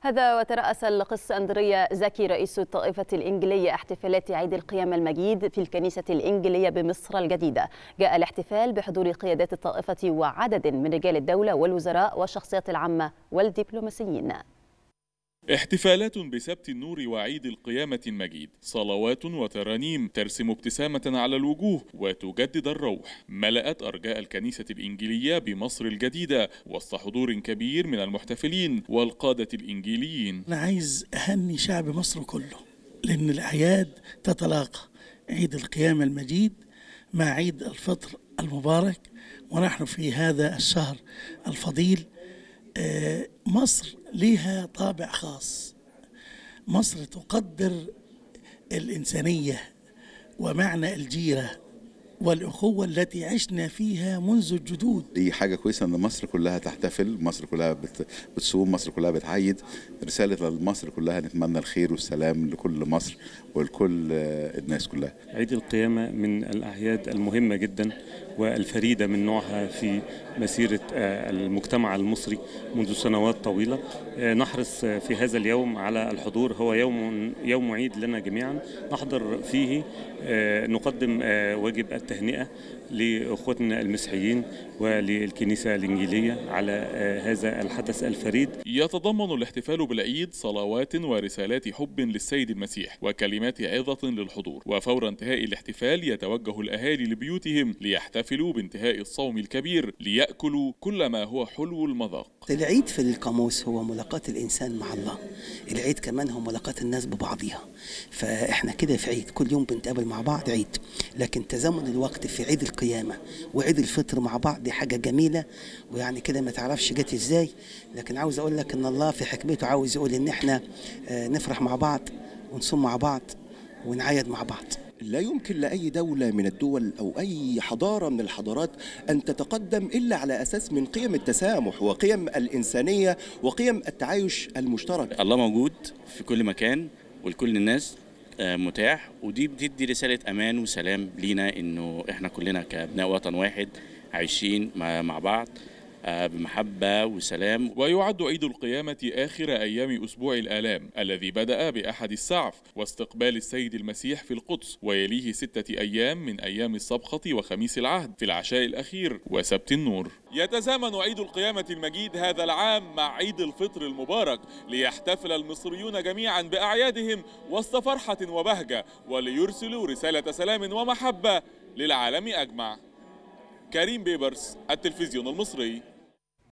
هذا وترأس القس أندريا زكي رئيس الطائفة الإنجيلية احتفالات عيد القيامة المجيد في الكنيسة الإنجيلية بمصر الجديدة. جاء الاحتفال بحضور قيادات الطائفة وعدد من رجال الدولة والوزراء والشخصيات العامة والدبلوماسيين. احتفالات بسبت النور وعيد القيامة المجيد. صلوات وترانيم ترسم ابتسامة على الوجوه وتجدد الروح. ملأت أرجاء الكنيسة الإنجيلية بمصر الجديدة وسط حضور كبير من المحتفلين والقادة الإنجيليين. أنا عايز أهني شعب مصر كله لأن الأعياد تتلاقى. عيد القيامة المجيد مع عيد الفطر المبارك ونحن في هذا الشهر الفضيل. مصر لها طابع خاص. مصر تقدر الإنسانية ومعنى الجيرة والأخوة التي عشنا فيها منذ الجدود. دي حاجة كويسة إن مصر كلها تحتفل مصر كلها بت... بتصوم مصر كلها بتعيد. رسالة لمصر كلها نتمنى الخير والسلام لكل مصر ولكل الناس كلها. عيد القيامة من الأعياد المهمة جدا والفريدة من نوعها في مسيرة المجتمع المصري منذ سنوات طويلة. نحرص في هذا اليوم على الحضور. هو يوم يوم عيد لنا جميعا. نحضر فيه نقدم واجب التهنئة لأخوتنا المسيحيين وللكنيسة الإنجيلية على هذا الحدث الفريد. يتضمن الاحتفال بالعيد صلوات ورسالات حب للسيد المسيح وكلمات عظة للحضور وفور انتهاء الاحتفال يتوجه الأهالي لبيوتهم ليحتفلوا بانتهاء الصوم الكبير ليأكلوا كل ما هو حلو المذاق. العيد في القاموس هو ملاقاة الإنسان مع الله. العيد كمان هو ملاقاة الناس ببعضها. فإحنا كده في عيد كل يوم بنتقابل مع بعض عيد. لكن تزامن الوقت في عيد القيامة وعيد الفطر مع بعض دي حاجة جميلة. ويعني كده ما تعرفش جت إزاي. لكن عاوز أقول لك إن الله في حكمته عاوز يقول إن إحنا نفرح مع بعض ونصوم مع بعض ونعيد مع بعض. لا يمكن لأي دولة من الدول أو أي حضارة من الحضارات أن تتقدم إلا على أساس من قيم التسامح وقيم الإنسانية وقيم التعايش المشترك. الله موجود في كل مكان ولكل الناس. متاح. ودي بتدي رسالة أمان وسلام لينا إنه إحنا كلنا كأبناء وطن واحد عايشين مع بعض. بمحبة وسلام. ويعد عيد القيامة آخر أيام أسبوع الآلام الذي بدأ بأحد السعف واستقبال السيد المسيح في القدس ويليه ستة أيام من أيام السبخة وخميس العهد في العشاء الأخير وسبت النور. يتزامن عيد القيامة المجيد هذا العام مع عيد الفطر المبارك ليحتفل المصريون جميعا بأعيادهم وسط فرحة وبهجة وليرسلوا رسالة سلام ومحبة للعالم أجمع. كريم بيبرس التلفزيون المصري.